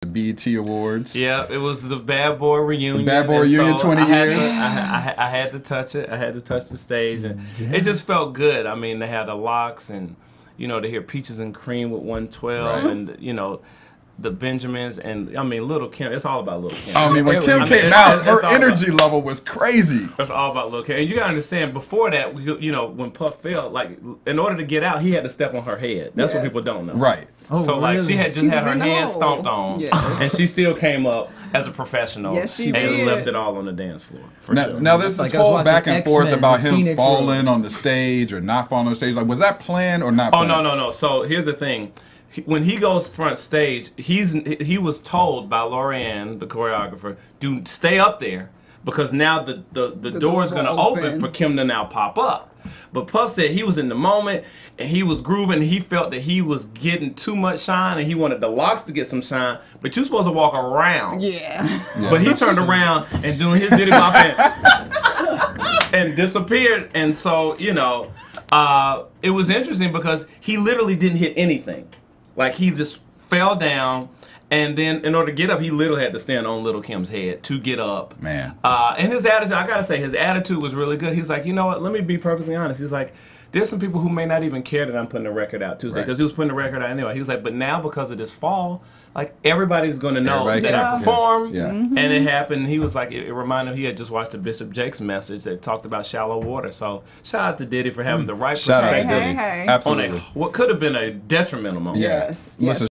the BET Awards. Yeah, it was the Bad Boy reunion. Bad Boy and reunion, 20 I had years. to- I, I, I had to touch it. I had to touch the stage, and it just felt good. I mean, they had the LOX, and you know, to hear Peaches and Cream with 112, Right. and you know, the Benjamins, and I mean, Little Kim. It's all about Little Kim. I mean, when It Kim was- came it's- out, it's her all energy level was crazy. It's all about Lil Kim. And you gotta understand, before that, we- you know, when Puff fell, like, in order to get out, he had to step on her head. That's what people don't know. Right. Oh, so like she had just She had her in the stomped on, Yes. and she still came up as a professional Yes, she and did. left it all on the dance floor. For Now, sure. now there's this I was whole back and forth X-Men, about him Phoenix falling Room. on the stage or not falling on the stage. Like, was that planned or not? Oh no no no! So here's the thing: He- when he goes front stage, he's he was told by Laurieann, the choreographer, to stay up there because now the the, the, The door's doors gonna open. open. for Kim to now pop up. But Puff said he was in the moment and he was grooving. He felt that he was getting too much shine and he wanted the LOX to get some shine. But you're supposed to walk around. Yeah. But he turned around and doing his diddy bop and, and disappeared. And so, you know, uh, it was interesting because he literally didn't hit anything. Like he just fell down. And then in order to get up, he literally had to stand on Little Kim's head to get up. Man. Uh, and his attitude, I gotta say, his attitude was really good. He's like, you know what? Let me be perfectly honest. He's like, there's some people who may not even care that I'm putting the record out Tuesday Right. because he was putting the record out anyway. He was like, but now because of this fall, like everybody's gonna know Everybody that I performed. Yeah. And it happened. He was like, it, it reminded him he had just watched the Bishop Jakes message that talked about shallow water. So shout out to Diddy for having the right Shout out to perspective Hey, hey, hey. on a what could have been a detrimental moment. Yeah. Yes, Listen,